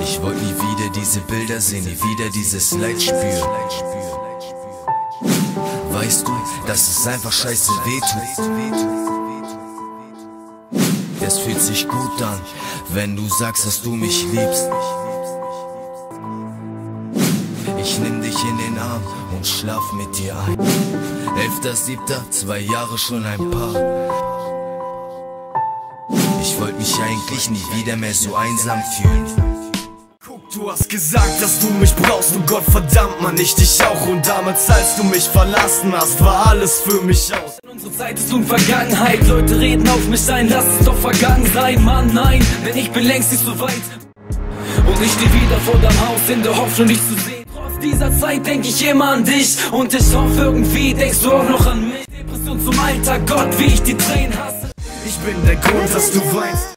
Ich wollte nie wieder diese Bilder sehen, nie wieder dieses Leid spüren. Weißt du, dass es einfach scheiße wehtut? Es fühlt sich gut an, wenn du sagst, dass du mich liebst. Ich nimm dich in den Arm und schlaf mit dir ein. Elfter, siebter, zwei Jahre schon ein Paar. Ich wollte mich eigentlich nie wieder mehr so einsam fühlen. Du hast gesagt, dass du mich brauchst und Gott verdammt man, ich dich auch Und damals, als du mich verlassen hast, war alles für mich aus Unsere Zeit ist nun Vergangenheit, Leute reden auf mich ein, lass es doch vergangen sein, Mann, nein, denn ich bin längst nicht so weit. Und ich stehe wieder vor deinem Haus in der Hoffnung, dich zu sehen. Trotz dieser Zeit denk ich immer an dich und ich hoffe irgendwie denkst du auch noch an mich. Depression zum Alltag, Gott, wie ich die Tränen hasse. Ich bin der Grund, dass du weinst